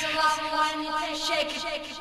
shake it, shake it.